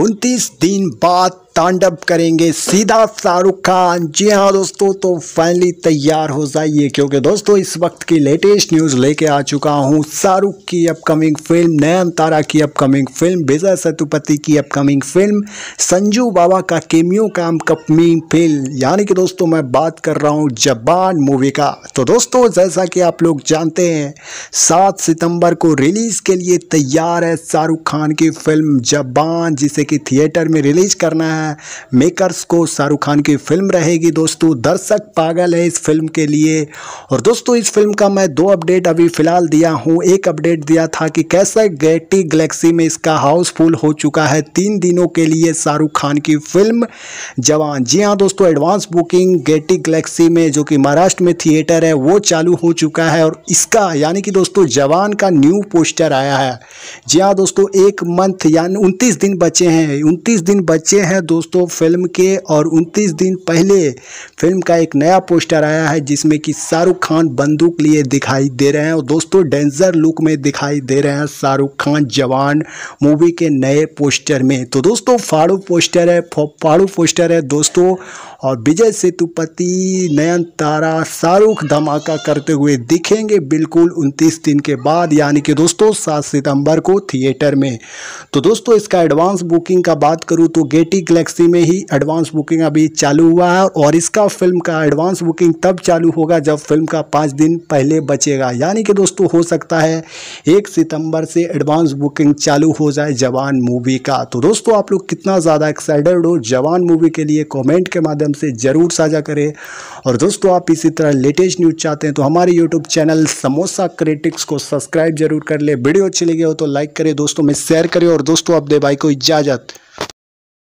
उनतीस दिन बाद तांडव करेंगे सीधा शाहरुख खान। जी हाँ दोस्तों तो फाइनली तैयार हो जाइए, क्योंकि दोस्तों इस वक्त की लेटेस्ट न्यूज़ लेके आ चुका हूँ। शाहरुख की अपकमिंग फ़िल्म नयन तारा की अपकमिंग फ़िल्म विजय सेतुपति की अपकमिंग फ़िल्म संजू बाबा का केमियो का अपकमिंग फ़िल्म यानी कि दोस्तों मैं बात कर रहा हूँ जबान मूवी का। तो दोस्तों, जैसा कि आप लोग जानते हैं, सात सितंबर को रिलीज़ के लिए तैयार है शाहरुख खान की फ़िल्म जबान, जिसे कि थिएटर में रिलीज़ करना है। है मेकर्स को शाहरुख खान की फ़िल्म रहेगी। दोस्तों, दर्शक पागल है इस फ़िल्म के लिए। और दोस्तों, इस फ़िल्म का मैं दो अपडेट अभी फ़िलहाल दिया हूँ। एक अपडेट दिया था कि कैसा गेटी गैलेक्सी में इसका हाउसफुल हो चुका है। तीन दिनों के लिए शाहरुख खान की फ़िल्म। जवान, जी हाँ दोस्तों एडवांस बुकिंग गेटी गैलेक्सी में, जो कि महाराष्ट्र में थिएटर है, वो चालू हो चुका है। और इसका, यानी कि दोस्तों, जवान का न्यू पोस्टर आया है। जी हाँ दोस्तों, एक मंथ यानी उनतीस दिन बचे हैं। उनतीस दिन बचे हैं दोस्तों, फ़िल्म के और 29 दिन पहले फ़िल्म का एक नया पोस्टर आया है, जिसमें कि शाहरुख खान बंदूक लिए दिखाई दे रहे हैं और दोस्तों, डेंजर लुक में दिखाई दे रहे हैं शाहरुख खान जवान मूवी के नए पोस्टर में। तो दोस्तों, फाड़ू पोस्टर है फाड़ू पोस्टर है दोस्तों, और विजय सेतुपति, नयन तारा, शाहरुख धमाका करते हुए दिखेंगे बिल्कुल 29 दिन के बाद, यानी कि दोस्तों 7 सितंबर को थिएटर में। तो दोस्तों, इसका एडवांस बुकिंग का बात करूँ तो गेटी गैलेक्सी में ही एडवांस बुकिंग अभी चालू हुआ है और इसका फ़िल्म का एडवांस बुकिंग तब चालू होगा जब फ़िल्म का पाँच दिन पहले बचेगा। यानी कि दोस्तों, हो सकता है एक सितंबर से एडवांस बुकिंग चालू हो जाए जवान मूवी का। तो दोस्तों, आप लोग कितना ज़्यादा एक्साइटेड हो, जवान मूवी के लिए कॉमेंट के माध्यम से ज़रूर साझा करें। और दोस्तों, आप इसी तरह लेटेस्ट न्यूज़ चाहते हैं तो हमारे यूट्यूब चैनल समोसा क्रिटिक्स को सब्सक्राइब ज़रूर कर ले। वीडियो अच्छी लगी हो तो लाइक करें, दोस्तों, में शेयर करें और दोस्तों आप दे भाई को इजाज़त।